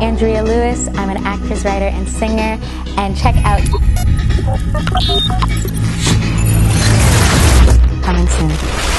Andrea Lewis. I'm an actress, writer, and singer. And check out. Coming soon.